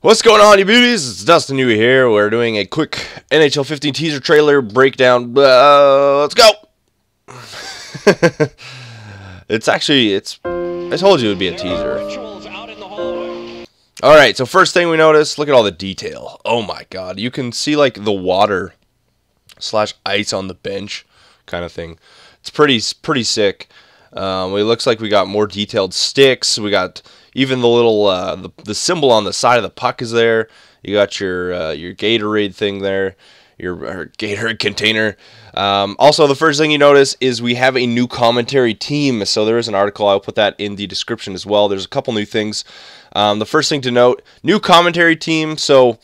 What's going on, you beauties? It's Dustin Yewy here. We're doing a quick NHL 15 teaser trailer breakdown. Uh, let's go. it's actually it's. I told you it would be a teaser. All right. So first thing we notice, look at all the detail. Oh my God! You can see like the water slash ice on the bench, kind of thing. It's pretty pretty sick. Um, it looks like we got more detailed sticks. We got even the little uh, the, the symbol on the side of the puck is there. You got your uh, your Gatorade thing there, your Gatorade container. Um, also, the first thing you notice is we have a new commentary team. So there is an article. I'll put that in the description as well. There's a couple new things. Um, the first thing to note: new commentary team. So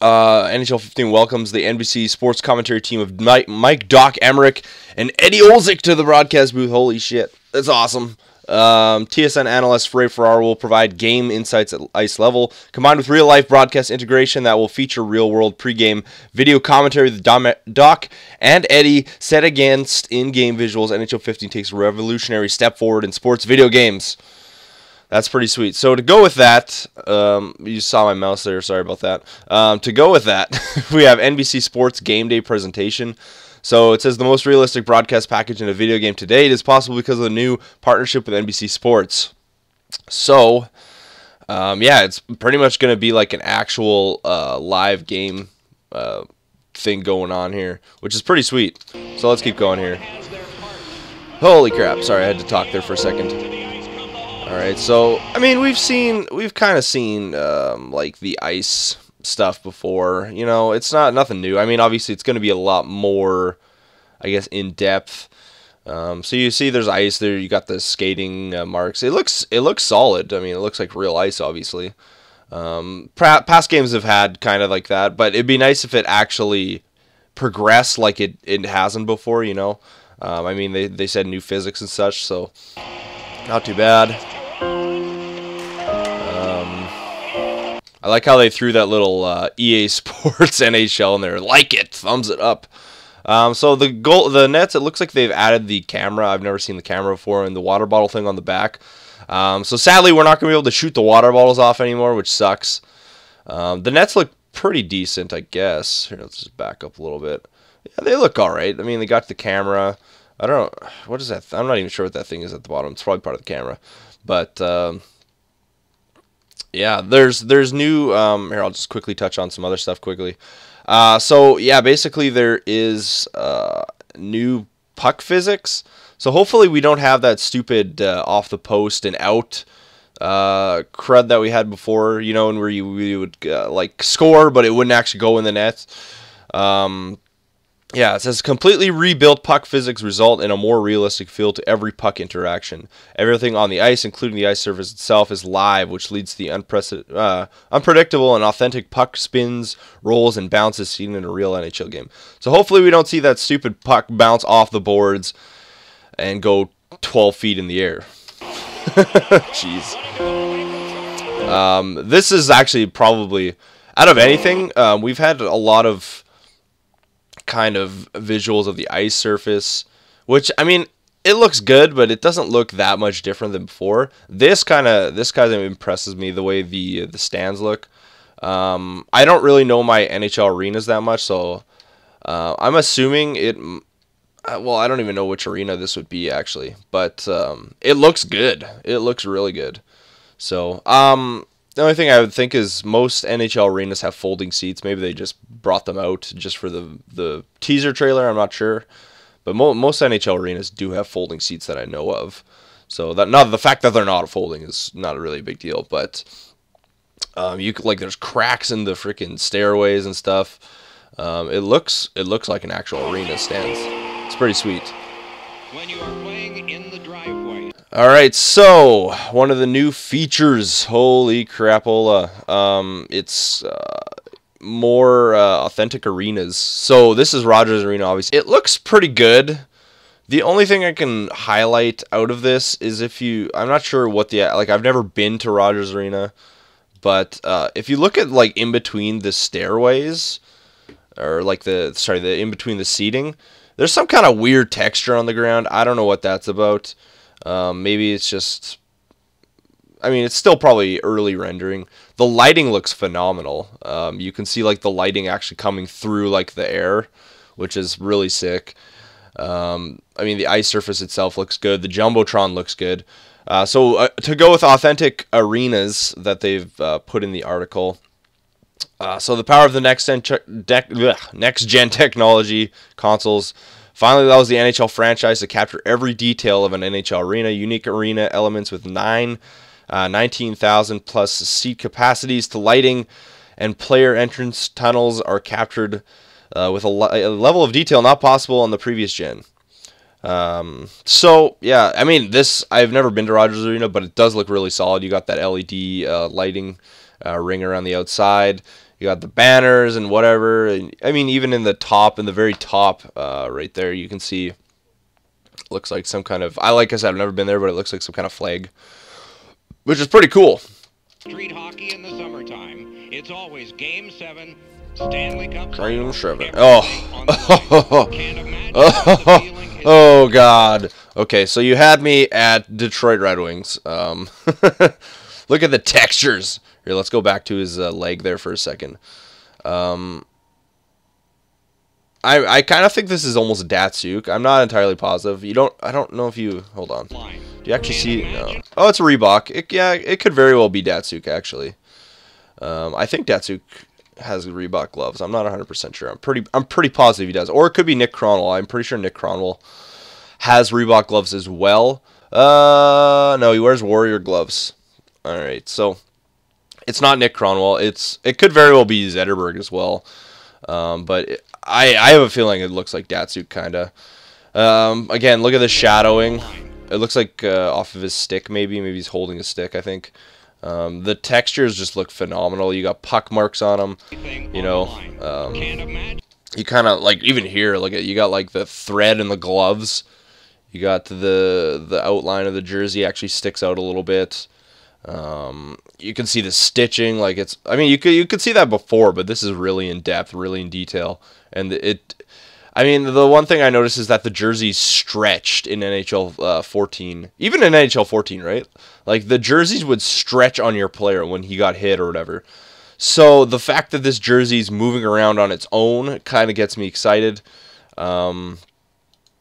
uh, NHL 15 welcomes the NBC sports commentary team of Mike, Mike Doc Emrick and Eddie Olczyk to the broadcast booth. Holy shit, that's awesome. Um, TSN analyst Ray Ferraro will provide game insights at ice level, combined with real life broadcast integration that will feature real world pregame video commentary with Doc and Eddie set against in game visuals. NHL 15 takes a revolutionary step forward in sports video games. That's pretty sweet. So to go with that, um, you saw my mouse there. Sorry about that. Um, to go with that, we have NBC Sports Game Day presentation. So it says the most realistic broadcast package in a video game to date is possible because of the new partnership with NBC Sports. So, um, yeah, it's pretty much going to be like an actual uh, live game uh, thing going on here, which is pretty sweet. So let's keep going here. Holy crap! Sorry, I had to talk there for a second. All right, so I mean, we've seen, we've kind of seen um, like the ice stuff before. You know, it's not nothing new. I mean, obviously, it's going to be a lot more, I guess, in depth. Um, so you see, there's ice there. You got the skating uh, marks. It looks it looks solid. I mean, it looks like real ice, obviously. Um, past games have had kind of like that, but it'd be nice if it actually progressed like it, it hasn't before. You know, um, I mean, they they said new physics and such, so not too bad. I like how they threw that little uh, EA Sports NHL in there. Like it, thumbs it up. Um, so the goal, the nets, it looks like they've added the camera. I've never seen the camera before, and the water bottle thing on the back. Um, so sadly, we're not going to be able to shoot the water bottles off anymore, which sucks. Um, the nets look pretty decent, I guess. Here, let's just back up a little bit. Yeah, they look all right. I mean, they got the camera. I don't know what is that. I'm not even sure what that thing is at the bottom. It's probably part of the camera, but um, yeah, there's there's new. Um, here, I'll just quickly touch on some other stuff quickly. Uh, so yeah, basically there is uh, new puck physics. So hopefully we don't have that stupid uh, off the post and out uh, crud that we had before. You know, and where you we would uh, like score, but it wouldn't actually go in the net. Um, yeah, it says completely rebuilt puck physics result in a more realistic feel to every puck interaction. Everything on the ice, including the ice surface itself, is live, which leads to the uh, unpredictable and authentic puck spins, rolls, and bounces seen in a real NHL game. So hopefully we don't see that stupid puck bounce off the boards and go 12 feet in the air. Jeez. Um, this is actually probably, out of anything, um, we've had a lot of kind of visuals of the ice surface, which I mean, it looks good, but it doesn't look that much different than before. This kind of this kind of impresses me the way the the stands look. Um, I don't really know my NHL arenas that much, so uh, I'm assuming it. Uh, well, I don't even know which arena this would be actually, but um, it looks good. It looks really good. So, um, the only thing I would think is most NHL arenas have folding seats. Maybe they just brought them out just for the the teaser trailer. I'm not sure, but mo- most NHL arenas do have folding seats that I know of. So that not the fact that they're not folding is not a really big deal. But um, you like there's cracks in the freaking stairways and stuff. Um, it looks it looks like an actual arena stands. It's pretty sweet. When you are playing in the driveway. All right, so one of the new features. Holy crapola! Um, it's uh, more uh, authentic arenas. So this is Rogers Arena. Obviously, it looks pretty good. The only thing I can highlight out of this is if you, I'm not sure what the like. I've never been to Rogers Arena, but uh, if you look at like in between the stairways, or like the sorry, the in between the seating there's some kind of weird texture on the ground. I don't know what that's about. Um, maybe it's just I mean, it's still probably early rendering. The lighting looks phenomenal. Um, you can see like the lighting actually coming through like the air, which is really sick. Um, I mean, the ice surface itself looks good. The jumbotron looks good. Uh, so uh, to go with authentic arenas that they've uh, put in the article. Uh, so the power of the next gen, next gen technology consoles. Finally, allows the NHL franchise to capture every detail of an NHL arena. Unique arena elements with nine, uh, 19,000 plus seat capacities to lighting and player entrance tunnels are captured uh, with a, a, level of detail not possible on the previous gen. Um, so yeah, I mean this I've never been to Rogers Arena, but it does look really solid. You got that LED uh, lighting uh, ring around the outside. You got the banners and whatever. And, I mean, even in the top, in the very top, uh, right there, you can see. Looks like some kind of. I like I said, I've never been there, but it looks like some kind of flag, which is pretty cool. Street hockey in the summertime. It's always Game Seven, Stanley Cup. Game Seven. Oh. oh. oh God. Okay, so you had me at Detroit Red Wings. Um, look at the textures. Here, let's go back to his uh, leg there for a second. Um, I I kind of think this is almost Datsyuk. I'm not entirely positive. You don't. I don't know if you. Hold on. Do you actually see? No. Oh, it's a Reebok. It, yeah, it could very well be Datsyuk actually. Um, I think Datsyuk has Reebok gloves. I'm not 100% sure. I'm pretty I'm pretty positive he does. Or it could be Nick Kronwall. I'm pretty sure Nick Kronwall has Reebok gloves as well. Uh, no, he wears Warrior gloves. All right, so it's not Nick Kronwall. It's it could very well be Zetterberg as well. Um, but it, I I have a feeling it looks like Datsyuk kind of. Um, again, look at the shadowing. It looks like uh, off of his stick, maybe. Maybe he's holding a stick. I think. Um, the textures just look phenomenal. You got puck marks on them. You know, um, you kind of like even here. Look at you got like the thread in the gloves. You got the the outline of the jersey actually sticks out a little bit. Um, you can see the stitching, like it's. I mean, you could you could see that before, but this is really in depth, really in detail, and it. I mean, the one thing I noticed is that the jersey's stretched in NHL uh, 14, even in NHL 14, right? Like the jerseys would stretch on your player when he got hit or whatever. So the fact that this jersey's moving around on its own kind of gets me excited. Um,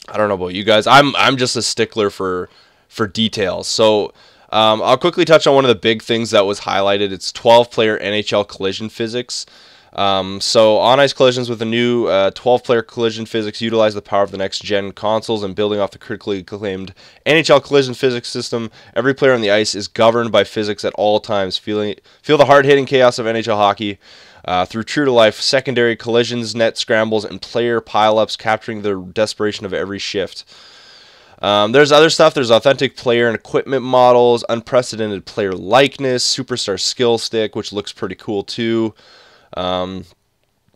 I don't know about you guys. I'm I'm just a stickler for for details. So um, I'll quickly touch on one of the big things that was highlighted. It's 12 player NHL collision physics. Um, so on ice collisions with a new 12 uh, collision physics utilize the power of the next gen consoles and building off the critically acclaimed NHL collision physics system. Every player on the ice is governed by physics at all times. Feeling feel the hard hitting chaos of NHL hockey. Uh, through true to life secondary collisions, net scrambles, and player pileups, capturing the desperation of every shift. Um, there's other stuff. There's authentic player and equipment models, unprecedented player likeness, superstar skill stick, which looks pretty cool too. Um,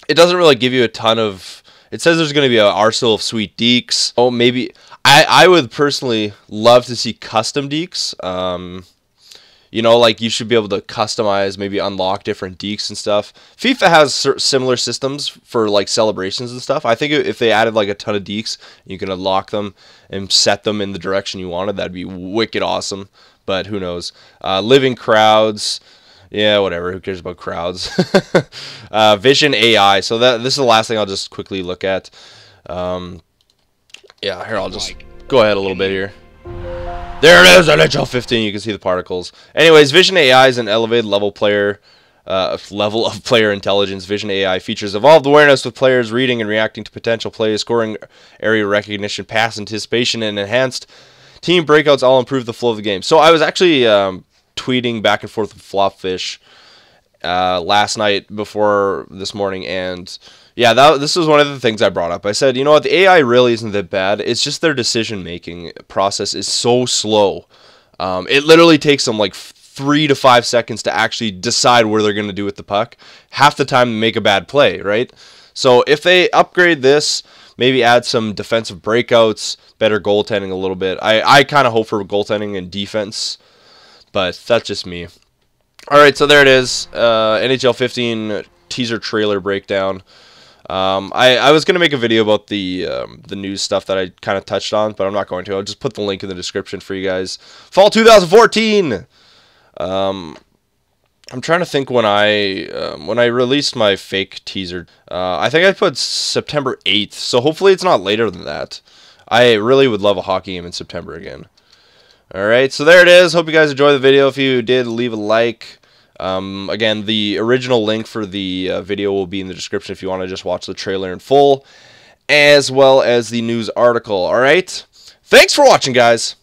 it doesn't really give you a ton of. It says there's going to be an arsenal of sweet dekes. Oh, maybe I I would personally love to see custom dekes. Um, you know, like you should be able to customize, maybe unlock different dekes and stuff. FIFA has similar systems for like celebrations and stuff. I think if they added like a ton of dekes, you can unlock them and set them in the direction you wanted. That'd be wicked awesome. But who knows? Uh, living crowds. Yeah, whatever. Who cares about crowds? uh, Vision AI. So that this is the last thing I'll just quickly look at. Um, yeah, here I'll just go ahead a little bit here. There it is, NHL 15. You can see the particles. Anyways, Vision AI is an elevated level player, uh, level of player intelligence. Vision AI features evolved awareness with players reading and reacting to potential plays, scoring area recognition, pass anticipation, and enhanced team breakouts all improve the flow of the game. So I was actually um, tweeting back and forth with Flopfish uh, last night before this morning, and yeah, that this was one of the things I brought up. I said, you know what, the AI really isn't that bad. It's just their decision making process is so slow. Um, it literally takes them like three to five seconds to actually decide where they're going to do with the puck. Half the time, make a bad play, right? So if they upgrade this, maybe add some defensive breakouts, better goaltending a little bit. I, I kind of hope for goaltending and defense, but that's just me. All right, so there it is. Uh, NHL 15 teaser trailer breakdown. Um, I, I was going to make a video about the um, the news stuff that I kind of touched on, but I'm not going to. I'll just put the link in the description for you guys. Fall 2014! Um, I'm trying to think when I um, when I released my fake teaser. Uh, I think I put September 8th, so hopefully it's not later than that. I really would love a hockey game in September again. All right, so there it is. Hope you guys enjoyed the video. If you did, leave a like. Um, again, the original link for the uh, video will be in the description if you want to just watch the trailer in full, as well as the news article. All right, thanks for watching, guys.